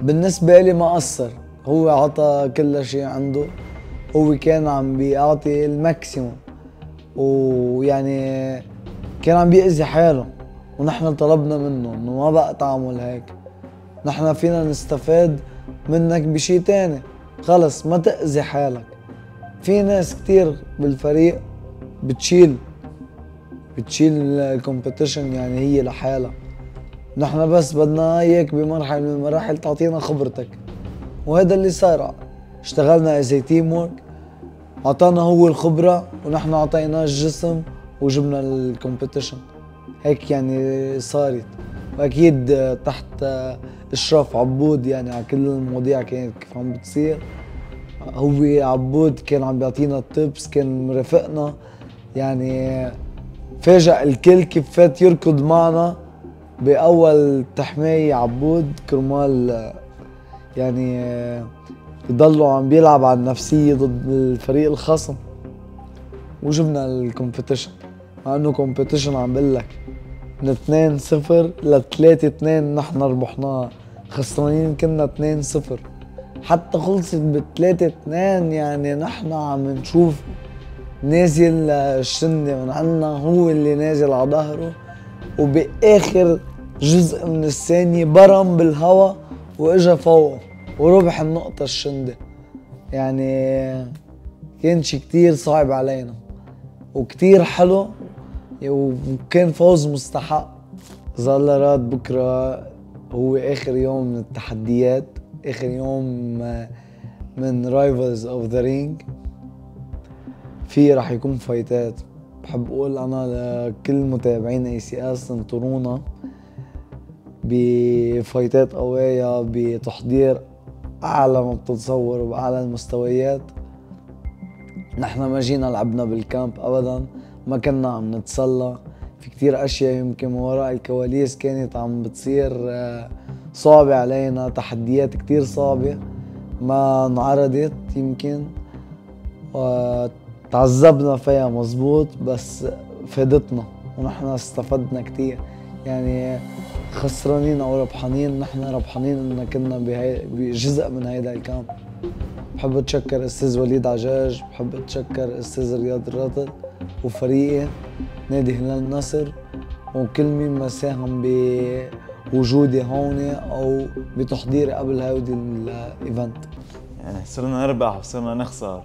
بالنسبة لي ما قصر هو عطى كل شيء عنده. هو كان عم بيعطي ال maximum. ويعني كان عم بيأذي حاله. ونحن طلبنا منه إنه ما بقى تعمل هيك. نحن فينا نستفاد منك بشي تاني. خلص ما تأذي حالك. في ناس كتير بالفريق بتشيل بتشيل ال competition يعني هي لحالها. نحن بس بدنا اياك بمرحله من المراحل تعطينا خبرتك. وهذا اللي صار اشتغلنا زي team work أعطانا هو الخبرة ونحن اعطيناه الجسم وجبنا ال competition هيك يعني صارت. وأكيد تحت إشراف عبود يعني على كل المواضيع كانت كيف عم بتصير. هو عبود كان عم بيعطينا ال tips كان مرافقنا يعني فاجأ الكل كيف فات يركض معنا بأول تحمية عبود كرمال يعني يضلوا عم بيلعب على النفسية ضد الفريق الخصم. وجبنا ال competition مع إنه competition عم بقول لك من 2 0 ل 3 2 نحن ربحناها خسرانين كنا 2 0 حتى خلصت ب 3 2 يعني نحن عم نشوف نازل الشندة من عنا هو اللي نازل على ظهره. وبآخر جزء من الثانية برم بالهوا وإجا فوقه وربح النقطة الشندة. يعني كان شي كتير صعب علينا وكتير حلو وكان فوز مستحق. الله راد بكرة هو آخر يوم من التحديات. آخر يوم من Rivals of the Ring في رح يكون fightات. بحب أقول أنا لكل متابعين ACS انطرونا ب fightات قوية بتحضير أعلى ما بتتصور وباعلى المستويات. نحن ما جينا لعبنا بال camp ابدا ما كنا عم نتسلى. في كتير أشياء يمكن وراء الكواليس كانت عم بتصير صعبة علينا تحديات كتير صعبة ما انعرضت يمكن. وتعذبنا فيها مزبوط بس فادتنا ونحن استفدنا كتير. يعني خسرانين أو ربحانين نحن ربحانين إن كنا بهي بجزء من هيدا الكامب. بحب أتشكر أستاذ وليد عجاج بحب أتشكر أستاذ رياض الرطل وفريقي نادي هلال النصر وكل مين ما ساهم بوجودي هون أو بتحضيري قبل هودي ال event يعني صرنا نربح وصرنا نخسر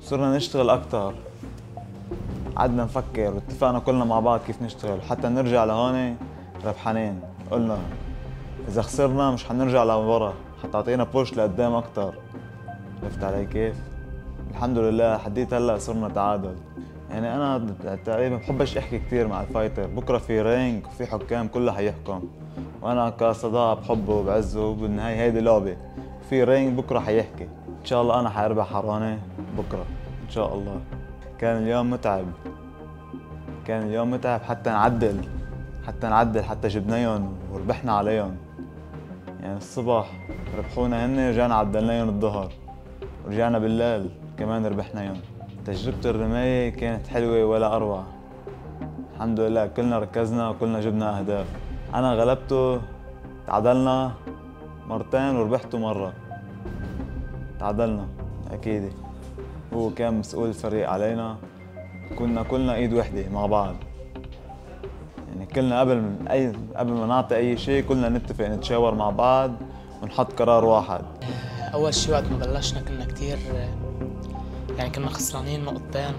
صرنا نشتغل أكثر قعدنا نفكر واتفقنا كلنا مع بعض كيف نشتغل. حتى نرجع لهون ربحانين. قلنا إذا خسرنا مش حنرجع لورا. حتعطينا push لقدام أكتر. عرفت علي كيف؟ الحمد لله لحديت هلأ صرنا تعادل. يعني أنا تقريبا بحبش أحكي كثير مع ال fighter بكرة في ring وفي حكام كله حيحكم. وأنا كصداقه بحبه وبعزه وبالنهايه هيدي لعبة. في ring بكرة حيحكي إن شاء الله أنا حأربح حرانة بكرة. إن شاء الله. كان اليوم متعب. كان اليوم متعب حتى نعدل. حتى نعدل حتى جبناهم وربحنا عليهم. يعني الصبح ربحونا هن رجعنا عدلناهم الظهر. ورجعنا بالليل كمان ربحناهم تجربة الرماية كانت حلوة ولا أروع. الحمد لله كلنا ركزنا وكلنا جبنا أهداف. أنا غلبته تعادلنا مرتين وربحته مرة. تعادلنا أكيد. هو كان مسؤول الفريق علينا. كنا كلنا إيد وحدة مع بعض. يعني كلنا قبل من أي قبل ما نعطي أي شيء كلنا نتفق نتشاور مع بعض ونحط قرار واحد. أول شيء وقت ما بلشنا كنا كتير يعني كنا خسرانين نقطتين.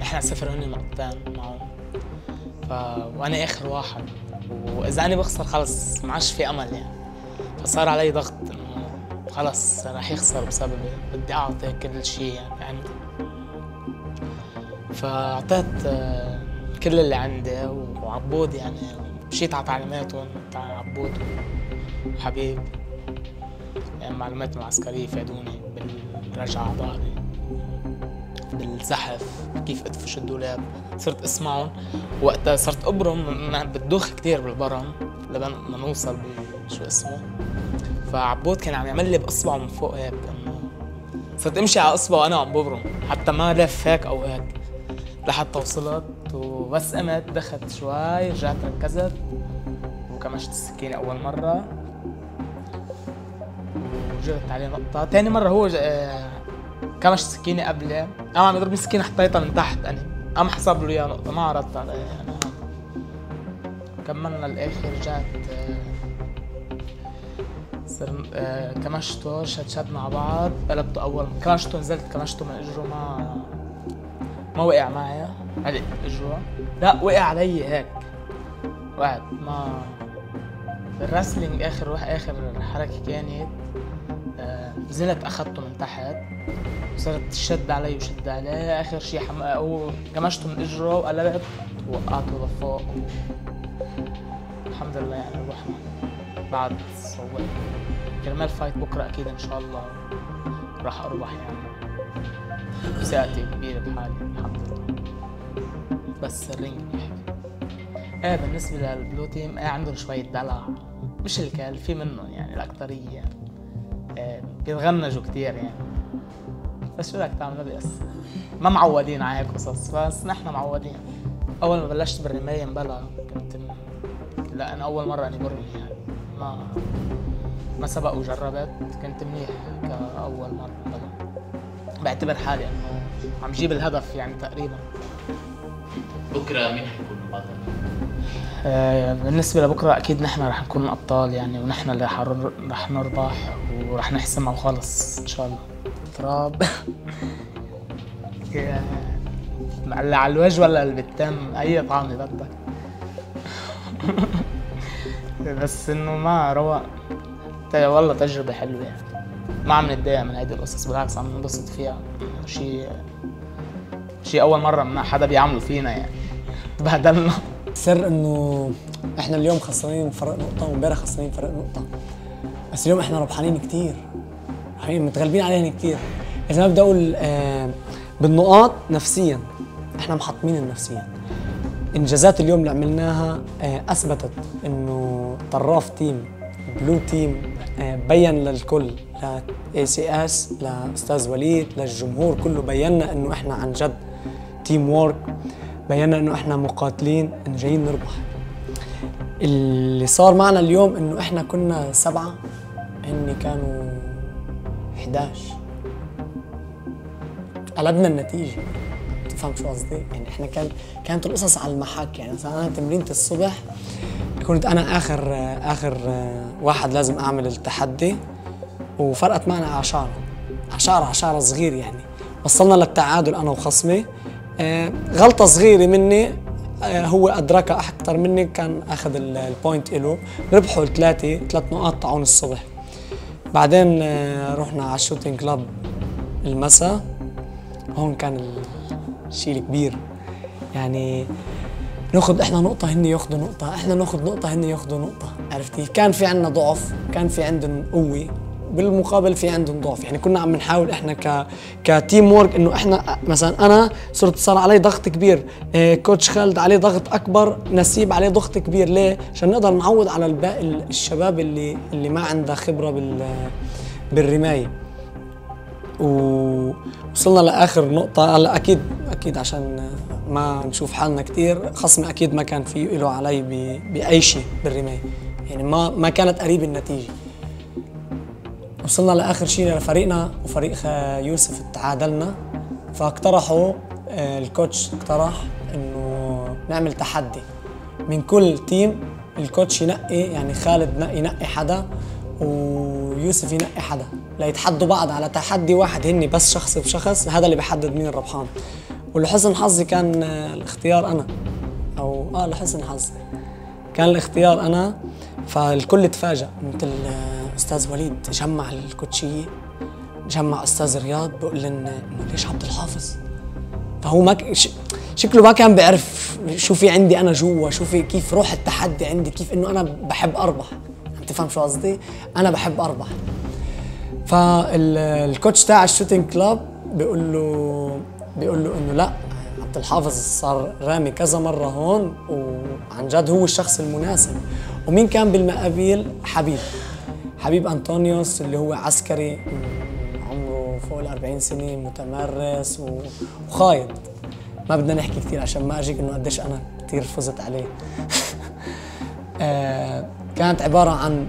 نحن صفر هن نقطتين معهم. وأنا آخر واحد. وإذا أنا بخسر خلص ما عادش في أمل يعني. فصار علي ضغط إنه خلص راح يخسر بسببي. بدي أعطي كل شيء يعني, يعني فأعطيت آه، كل اللي عندي وعبود يعني. مشيت على تعليماتهم تاع عبود وحبيب. يعني معلوماتهم العسكرية فادوني بالرجعة ظهري بالزحف. كيف ادفش الدولاب صرت أسمعهم. وقتها صرت أبرم بتدوخ كثير بالبرم لبين ما نوصل شو اسمه. فعبود كان عم يعمل لي بأصبعه من فوق هيك انه صرت أمشي على أصبعه وأنا عم ببرم حتى ما لف هيك أو هيك. لحتى وصلت وبس قمت دخلت شوي رجعت ركزت. وكمشت السكينة أول مرة. وجرت عليه نقطة. تاني مرة هو كمش السكينة قبلي قام عم يضربني سكينة حطيتها من تحت أنا قام حسب له إياها نقطة ما عرضت عليه أنا. كملنا الآخر رجعت آه، صرنا آه، كمشته شد مع بعض قلبته أول كمشته نزلت كمشته من إجره ما ما وقع معي. علق اجوا لا وقع علي هيك. وقعت ما الرسلينج آخر آخر حركة كانت آه، نزلت أخذته من تحت. وصرت شد علي وشد عليه آخر شيء. هو كمشته من اجره وقلبت وقعته لفوق الحمد لله يعني ربحنا بعد صوت كرمال فايت بكرة أكيد إن شاء الله راح اربح يعني. ثقتي كبيرة بحالي الحمد لله. بس ال ring إيه بالنسبة لل blue team إيه عندهم شوية دلع. مش الكل في منهم يعني الأكترية. يعني. إيه بيتغنجوا كتير يعني. بس شو بدك تعمل؟ بس ما معودين على هيك قصص بس نحن معودين. أول ما بلشت بالرماية مبلا كنت م... لأن أول مرة أني برمي يعني ما ما سبق وجربت كنت منيح كأول مرة بلا بعتبر حالي إنه عم جيب الهدف يعني تقريبا. بكرة مين حيكون البطل؟ آه بالنسبة لبكرة أكيد نحن رح نكون أبطال يعني ونحن اللي رح نربح ورح نحسمها وخلص إن شاء الله. تراب اللي على الوجه ولا اللي بالتم أي طعمة بدك. بس إنه ما روق. والله تجربة حلوة. يعني ما عم نتضايق من هيدي القصص بالعكس عم ننبسط فيها. شيء شيء أول مرة ما حدا بيعمله فينا يعني. تبهدلنا. سر إنه إحنا اليوم خسرانين فرق نقطة وإمبارح خسرانين فرق نقطة. بس اليوم إحنا ربحانين كثير ربحانين متغلبين عليهم كثير اذا ما بدي أقول آه بالنقاط نفسيا. إحنا محطمين نفسيا. إنجازات اليوم اللي عملناها آه أثبتت إنه طراف team blue team آه بين للكل ل ACS لاستاذ وليد للجمهور كله بينا إنه إحنا عن جد team work بينا إنه إحنا مقاتلين انه جايين نربح. اللي صار معنا اليوم إنه إحنا كنا سبعة هن كانوا 11 قلبنا النتيجة. تفهم شو قصدي؟ يعني إحنا كان كانت القصص على المحك. يعني مثلا أنا تمرينة الصبح كنت أنا اخر آخر واحد لازم أعمل التحدي وفرقت معنا عشارة. عشارة عشارة صغير يعني. وصلنا للتعادل أنا وخصمي. آه غلطة صغيرة مني آه، هو أدركها أكثر مني كان أخذ ال- البوينت له. ربحوا الثلاثة ثلاث نقاط تاعون الصبح. بعدين آه، رحنا على ال shooting club المساء. هون كان الشيء الكبير. يعني ناخذ إحنا نقطة هن ياخذوا نقطة، إحنا ناخذ نقطة هن ياخذوا نقطة، عرفت كيف؟ كان في عندنا ضعف، كان في عندهم قوة، بالمقابل في عندهم ضعف، يعني كنا عم نحاول إحنا ك ك team work إنه إحنا مثلا أنا صرت صار علي ضغط كبير، آه coach خالد عليه ضغط أكبر، نسيب عليه ضغط كبير، ليه؟ عشان نقدر نعوض على الباقي الشباب اللي اللي ما عندها خبرة بال بالرماية. ووصلنا لآخر نقطة. هلأ أكيد أكيد عشان ما نشوف حالنا كثير خصمي أكيد ما كان في له علي بأي شيء بالرماية. يعني ما ما كانت قريب النتيجة. وصلنا لآخر شيء لفريقنا وفريق يوسف تعادلنا. فاقترحوا آه، الكوتش اقترح إنه نعمل تحدي. من كل تيم الكوتش ينقي يعني خالد نقي ينقي حدا ويوسف ينقي حدا. ليتحدوا بعض على تحدي واحد هني بس شخص بشخص هذا اللي بيحدد مين الربحان. ولحسن حظي كان آه، الاختيار أنا. أو آه لحسن حظي. كان الاختيار أنا فالكل تفاجأ. مثل آه، أستاذ وليد جمع الكوتشيه جمع أستاذ رياض بقول لنا إنه ليش عبد الحافظ؟ فهو ما ك... شكله ما كان بيعرف شو في عندي أنا جوا شو في كيف روح التحدي عندي كيف إنه أنا بحب أربح. عم تفهم شو قصدي؟ أنا بحب أربح. فال coach تاع ال shooting club بيقول له بيقول له إنه لا عبد الحافظ صار رامي كذا مرة هون وعن جد هو الشخص المناسب. ومين كان بالمقابل حبيب. حبيب أنطونيوس اللي هو عسكري عمره فوق ال 40 سنة متمرس وخايض ما بدنا نحكي كثير عشان ما أجيك إنه قديش أنا كثير فزت عليه. آه، كانت عبارة عن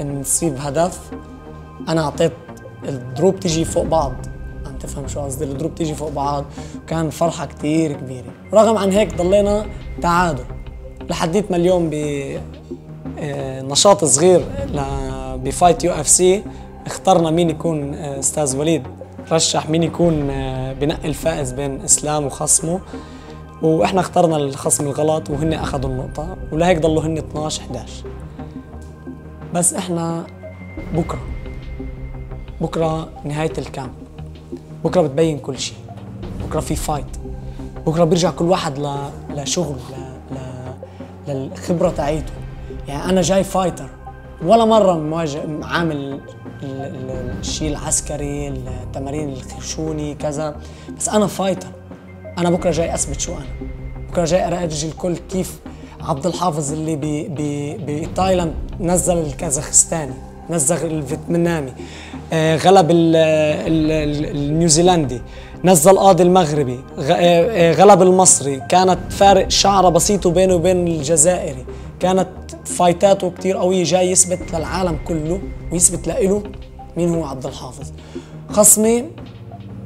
نصيب هدف أنا أعطيت الضروب تيجي فوق بعض. عم تفهم شو قصدي؟ الضروب تيجي فوق بعض. كان فرحة كتير كبيرة. رغم عن هيك ضلينا تعادل. لحديت ما اليوم ب نشاط صغير ب fight UFC. اخترنا مين يكون آه، أستاذ وليد. رشح مين يكون آه، بنقي الفائز بين إسلام وخصمه. وإحنا اخترنا الخصم الغلط وهن أخذوا النقطة. ولهيك ضلوا هن 12 11 بس إحنا بكرة بكرة نهاية ال camp. بكرة بتبين كل شيء. بكرة في fight. بكرة بيرجع كل واحد ل... لشغل ل... ل... للخبرة تاعيته يعني أنا جاي fighter. ولا مرة مواجه عامل ال- ال- الشيء العسكري التمارين الخشوني كذا. بس أنا fighter. أنا بكرة جاي أثبت شو أنا. بكرة جاي ارجي الكل كيف عبد الحافظ اللي بتايلاند نزل الكازاخستاني نزل الفيتنامي آه، غلب ال- ال- ال- النيوزيلندي نزل قاضي المغربي آه، آه، غلب المصري. كانت فارق شعرة بسيط بينه وبين الجزائري. كانت فايتاته كتير قوية جاي يثبت للعالم كله ويثبت لإله مين هو عبد الحافظ. خصمي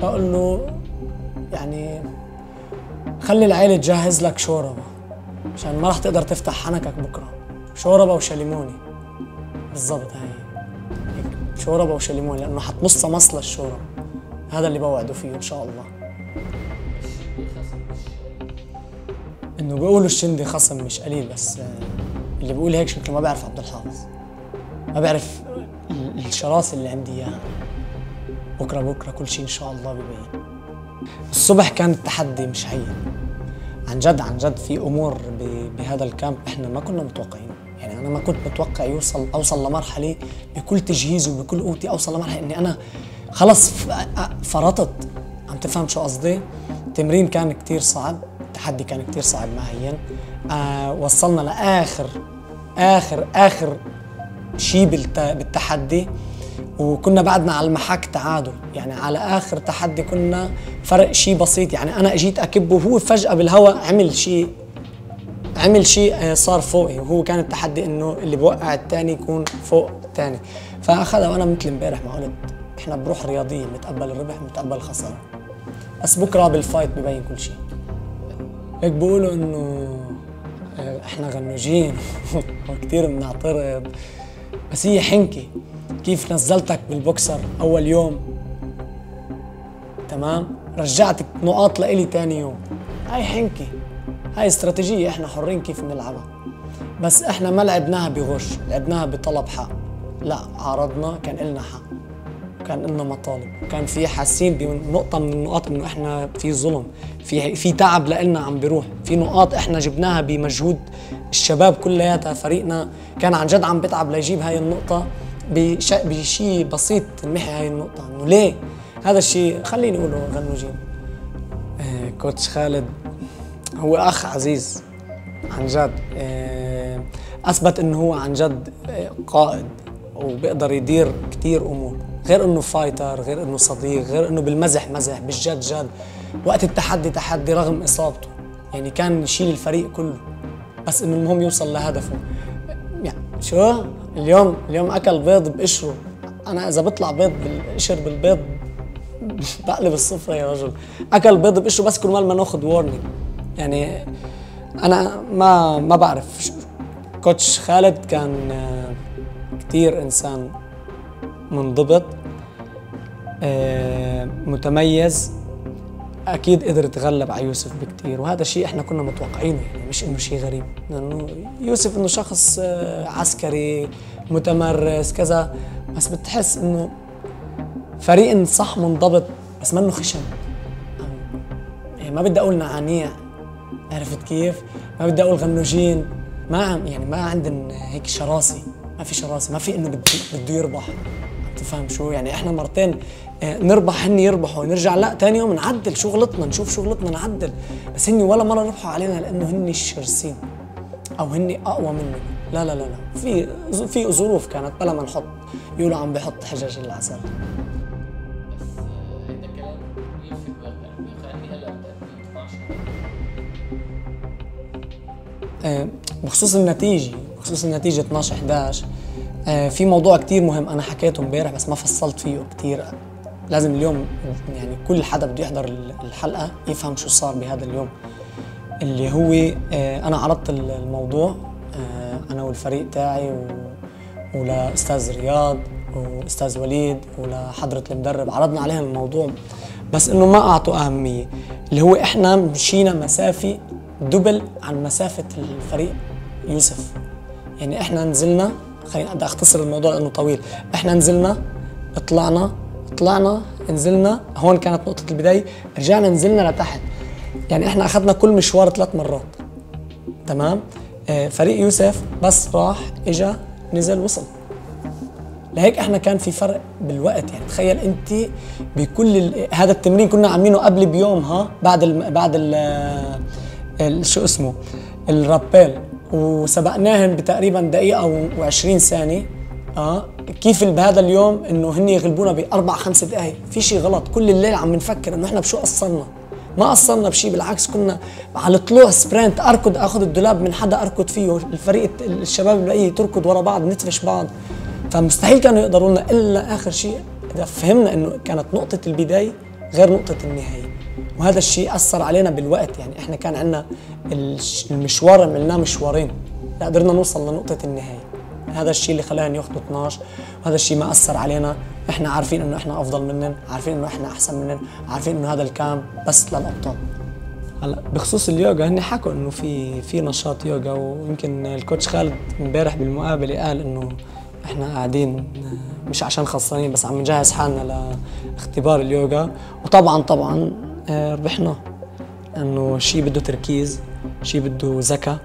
بقول له يعني خلي العيلة تجهز لك شوربة عشان ما راح تقدر تفتح حنكك بكرة. شوربة وشليموني. بالضبط هاي. هيك شوربة وشليموني لأنه حتمص مصلة الشوربة. هذا اللي بوعده فيه إن شاء الله. إنه بيقولوا الشندي خصم مش قليل بس اللي بيقول هيك شكله ما بيعرف عبد الحافظ. ما بيعرف ال- الشراسة اللي عندي إياها. بكرة بكرة كل شيء إن شاء الله ببين. الصبح كان التحدي مش هين عن جد عن جد في أمور بهذا الكامب إحنا ما كنا متوقعين. يعني أنا ما كنت متوقع يوصل أوصل لمرحلة بكل تجهيزي وبكل قوتي أوصل لمرحلة إني أنا خلص فرطت. عم تفهم شو قصدي؟ التمرين كان كتير صعب. التحدي كان كتير صعب هين آه وصلنا لآخر آخر آخر شيء بالت- بالتحدي. وكنا بعدنا على المحك تعادل. يعني على آخر تحدي كنا فرق شيء بسيط. يعني أنا إجيت أكبه وهو فجأة بالهواء عمل شيء عمل شيء آه، صار فوقي. وهو كان التحدي إنه اللي بوقع الثاني يكون فوق الثاني فأخذها وأنا مثل امبارح ما قلت إحنا بروح رياضية بنتقبل الربح بنتقبل الخسارة. بس بكرة بالفايت ببين كل شيء هيك بيقولوا إنه آه، إحنا غنوجين وكثير بنعترض. بس هي حنكة. كيف نزلتك بالبوكسر أول يوم؟ تمام؟ رجعتك نقاط لإلي تاني يوم. هاي حنكة. هاي استراتيجية إحنا حرين كيف نلعبها. بس إحنا ما لعبناها بغش لعبناها بطلب حق. لا عارضنا كان إلنا حق. كان لنا مطالب. كان في حاسين بنقطة من النقاط إنه إحنا في ظلم. في في تعب لنا عم بيروح. في نقاط إحنا جبناها بمجهود الشباب كلياتها. فريقنا كان عن جد عم بتعب ليجيب هاي النقطة بش- بشيء بسيط تنمحي هاي النقطة. إنه ليه؟ هذا الشيء خليني أقوله غنوجين آه، كوتش خالد هو أخ عزيز عن جد. آه، أثبت إنه هو عن جد قائد وبيقدر يدير كتير أمور. غير إنه فايتر غير إنه صديق غير إنه بالمزح مزح بالجد جد. وقت التحدي تحدي رغم إصابته. يعني كان يشيل الفريق كله. بس إنه المهم يوصل لهدفه. يعني شو؟ اليوم اليوم أكل بيض بقشره. أنا إذا بطلع بيض بالقشر بالبيض بقلب الصفر يا رجل. أكل بيض بقشره بس كل ما ناخذ وورنينج يعني أنا ما ما بعرف. كوتش خالد كان آه، كتير إنسان منضبط. متميز أكيد قدر يتغلب على يوسف بكتير وهذا الشيء إحنا كنا متوقعينه يعني مش إنه شيء غريب. لأنه يوسف إنه شخص آه، عسكري متمرس كذا بس بتحس إنه فريق صح منضبط بس منه خشن يعني ما بدي أقول نعانيع عرفت كيف؟ ما بدي أقول غنوجين. ما عم يعني ما عندن هيك شراسي ما في شراسي ما في إنه بده يربح. تفهم شو؟ يعني إحنا مرتين آه، نربح هن يربحوا. نرجع لا ثاني يوم نعدل شغلتنا نشوف شغلتنا نعدل. بس هن ولا مرة ربحوا علينا لأنه هن الشرسين. أو هن أقوى مننا لا لا لا لا. في في ظروف كانت بلا ما نحط. يقولوا عم بحط حجج العسل. هيدا الكلام يوسف بيخليني هلا بتقدم 12 آه، بخصوص النتيجة بخصوص النتيجة 12 11 آه، في موضوع كتير مهم أنا حكيته امبارح بس ما فصلت فيه كتير. لازم اليوم يعني كل حدا بده يحضر الحلقة يفهم شو صار بهذا اليوم. اللي هو آه، أنا عرضت الموضوع آه، أنا والفريق تاعي و... ولأستاذ رياض وأستاذ وليد ولحضرة المدرب عرضنا عليهم الموضوع. بس إنه ما أعطوا أهمية. اللي هو إحنا مشينا مسافة دبل عن مسافة الفريق يوسف. يعني إحنا نزلنا خليني بدي أختصر الموضوع لأنه طويل. إحنا نزلنا طلعنا طلعنا نزلنا هون كانت نقطة البداية رجعنا نزلنا لتحت. يعني إحنا أخذنا كل مشوار ثلاث مرات. تمام؟ آه، فريق يوسف بس راح إجا نزل وصل. لهيك إحنا كان في فرق بالوقت. يعني تخيل أنت بكل ال- هذا التمرين كنا عاملينه قبل بيوم ها؟ بعد ال بعد ال ال- شو اسمه؟ الرابيل وسبقناهم بتقريبا دقيقة و20 ثانية. آه. كيف بهذا اليوم إنه هن يغلبونا بأربع خمس دقائق في شيء غلط. كل الليل عم نفكر إنه إحنا بشو قصرنا؟ ما قصرنا بشيء بالعكس كنا على طلوع سبرنت أركض أخذ الدولاب من حدا أركض فيه الفريق الشباب البقيه تركض ورا بعض نتفش بعض. فمستحيل كانوا يقدروا لنا إلا آخر شيء إذا فهمنا إنه كانت نقطة البداية غير نقطة النهاية. وهذا الشيء أثر علينا بالوقت. يعني إحنا كان عندنا المشوار عملناه مشوارين. قدرنا نوصل لنقطة النهاية. هذا الشيء اللي خلانا ياخذوا 12 وهذا الشيء ما أثر علينا. إحنا عارفين إنه إحنا أفضل منهم عارفين إنه إحنا أحسن منهم عارفين إنه هذا الكام بس للابطال هلا بخصوص اليوغا هن حكوا إنه في في نشاط يوغا ويمكن الكوتش خالد امبارح بالمقابلة قال إنه إحنا قاعدين مش عشان خسرانين بس عم نجهز حالنا لاختبار اليوغا. وطبعا طبعا آه، ربحنا إنه شيء بده تركيز شيء بده ذكاء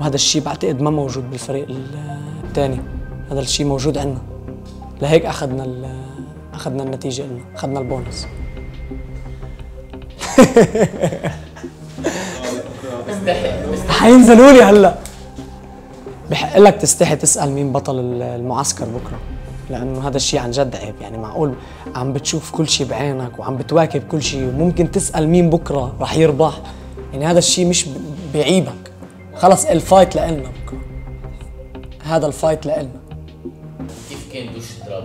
وهذا الشيء بعتقد ما موجود بالفريق الثاني. هذا الشيء موجود عندنا. لهيك أخذنا أخذنا النتيجة لنا أخذنا البونص. حينزلوا لي هلا بحق لك تستحي تسأل مين بطل ال- المعسكر بكرة. لأنه هذا الشيء عن جد عيب. يعني معقول عم بتشوف كل شيء بعينك وعم بتواكب كل شيء وممكن تسأل مين بكرة رح يربح. يعني هذا الشيء مش بيعيبك خلص ال fight لإلنا بكرة. هذا ال fight لإلنا. كيف كان دوش اليوم؟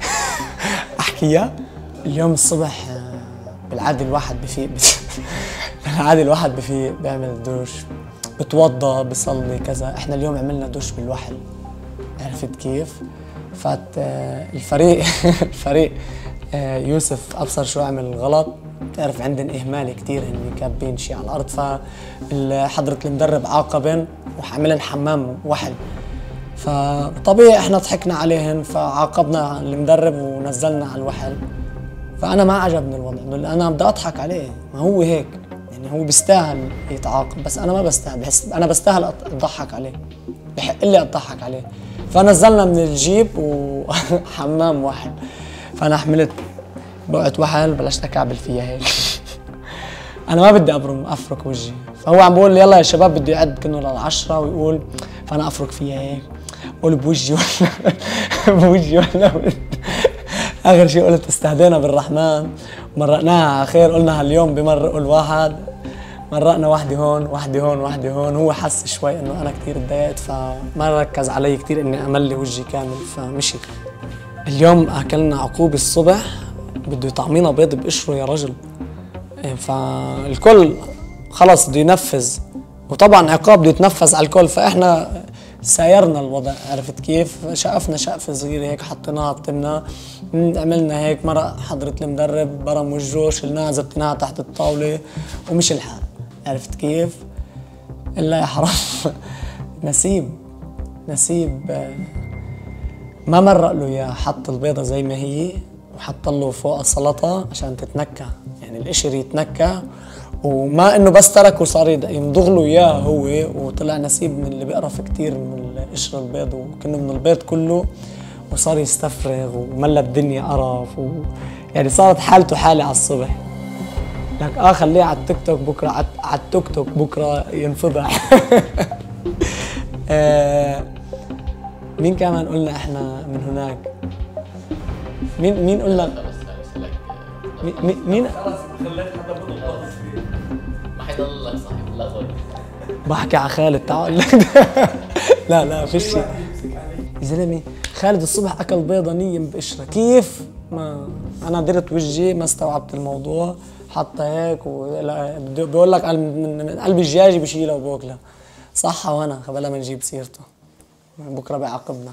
احكيها اليوم الصبح آه، بالعادة الواحد بفيق بالعادة الواحد بفيق بيعمل دوش. بتوضى بصلي كذا. إحنا اليوم عملنا دوش بالوحل. عرفت كيف؟ فات آه، الفريق الفريق آه، يوسف أبصر شو عمل غلط. بتعرف عندن إهمال كتير هن كابين شي على الأرض. فحضرة المدرب عاقبن. وعملن حمام وحل فطبيعي إحنا ضحكنا عليهن فعاقبنا المدرب ونزلنا على الوحل. فأنا ما عجبني الوضع أنا بدي أضحك عليه. ما هو هيك؟ يعني هو بيستاهل يتعاقب بس أنا ما بستاهل. بحس أنا بستاهل أضحك عليه. بحق لي أضحك عليه. فنزلنا من الجيب وحمام وحل فأنا حملت بقعت وحل بلشت أكعبل فيها هيك. أنا ما بدي أبرم أفرك وجهي. فهو عم بقول لي يلا يا شباب بده يعد كنه للعشرة ويقول فأنا أفرك فيها هيك. قول بوجهي ولا بوجهي ولا آخر شيء قلت استهدينا بالرحمن. مرقناها على خير. قلنا هاليوم بمرقوا الواحد. مرقنا واحدة هون واحدة هون واحدة هون. هو حس شوي إنه أنا كثير تضايقت فما ركز علي كثير إني أملي وجهي كامل فمشي. اليوم أكلنا عقوبة الصبح. بده يطعمينا بيض بقشره يا رجل. إيه، فالكل خلص بده ينفذ. وطبعا عقاب بده يتنفذ على الكل فإحنا سايرنا الوضع عرفت كيف؟ شقفنا شقفة صغيرة هيك حطيناها طمنا عملنا هيك مرق حضرة المدرب برم وجهه شلناها زبطناها تحت الطاولة ومشي الحال. عرفت كيف؟ إلا يا حرام. نسيب نسيب. ما مرق له اياه حط البيضة زي ما هي وحط له فوق السلطة عشان تتنكى يعني القشر يتنكى وما إنه بس تركه صار يد- يمضغ له إياه هو وطلع نسيب من اللي بيقرف كتير من قشر البيض وكنه من البيض كله وصار يستفرغ وملى الدنيا قرف و... يعني صارت حالته حالة على الصبح. لك آه خليه على التيك توك بكرة على التيك توك بكرة ينفضح. آه مين كمان قلنا إحنا من هناك؟ مين مين قلنا؟ مين- مين مين؟ ما بحكي على خالد تعال. لا لا فيش شيء. يا زلمة خالد الصبح أكل بيضة نيم بقشره كيف؟ ما أنا درت وجهي ما استوعبت الموضوع. حطها هيك بيقول لك من قلب الدجاجه بشيلها وباكلها صح وأنا خبلا ما نجيب سيرته. بكرة بيعاقبنا